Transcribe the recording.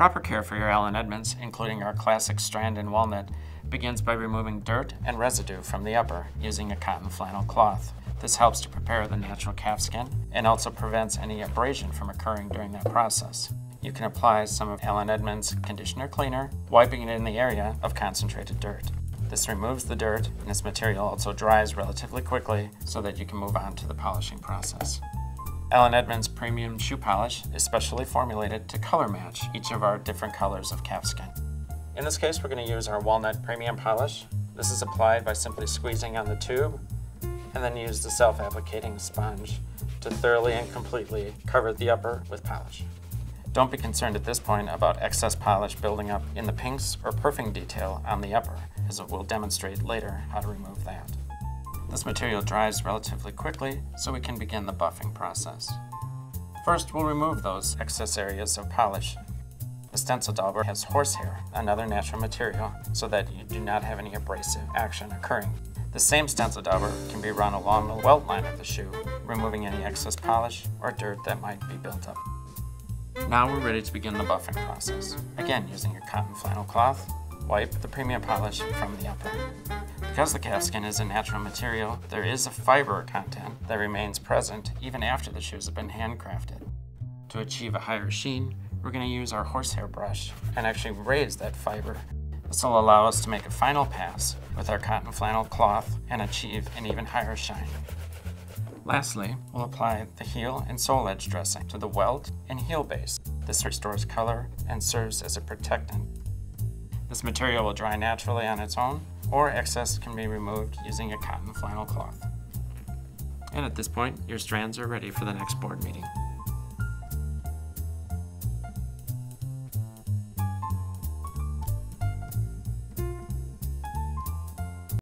Proper care for your Allen Edmonds, including our classic strand and walnut, begins by removing dirt and residue from the upper using a cotton flannel cloth. This helps to prepare the natural calfskin and also prevents any abrasion from occurring during that process. You can apply some of Allen Edmonds conditioner cleaner, wiping it in the area of concentrated dirt. This removes the dirt and this material also dries relatively quickly so that you can move on to the polishing process. Allen Edmonds Premium Shoe Polish is specially formulated to color match each of our different colors of calfskin. In this case, we're going to use our Walnut Premium Polish. This is applied by simply squeezing on the tube and then use the self-applicating sponge to thoroughly and completely cover the upper with polish. Don't be concerned at this point about excess polish building up in the pinks or perfing detail on the upper, as it will demonstrate later how to remove that. This material dries relatively quickly, so we can begin the buffing process. First, we'll remove those excess areas of polish. The stencil dauber has horsehair, another natural material, so that you do not have any abrasive action occurring. The same stencil dauber can be run along the welt line of the shoe, removing any excess polish or dirt that might be built up. Now we're ready to begin the buffing process. Again, using a cotton flannel cloth, wipe the premium polish from the upper. Because the calfskin is a natural material, there is a fiber content that remains present even after the shoes have been handcrafted. To achieve a higher sheen, we're going to use our horsehair brush and actually raise that fiber. This will allow us to make a final pass with our cotton flannel cloth and achieve an even higher shine. Lastly, we'll apply the heel and sole edge dressing to the welt and heel base. This restores color and serves as a protectant this material will dry naturally on its own, or excess can be removed using a cotton flannel cloth. And at this point, your strands are ready for the next board meeting.